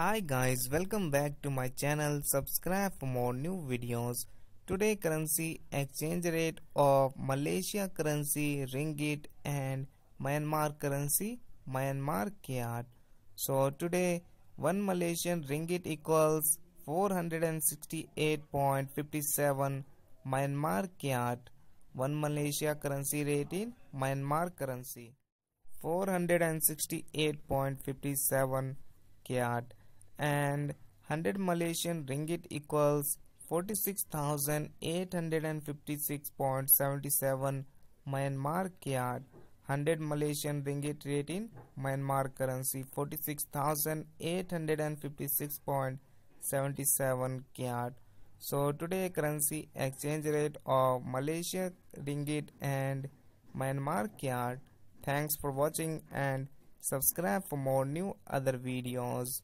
Hi guys, welcome back to my channel. Subscribe for more new videos. Today currency exchange rate of Malaysia currency ringgit and Myanmar currency Myanmar kyat. So today 1 Malaysian ringgit equals 468.57 Myanmar kyat. 1 Malaysia currency rate in Myanmar currency 468.57 kyat and 100 Malaysian ringgit equals 46,856.77 Myanmar kyat. 100 Malaysian ringgit rate in Myanmar currency 46,856.77 kyat. So today currency exchange rate of Malaysia ringgit and Myanmar kyat. Thanks for watching and subscribe for more new other videos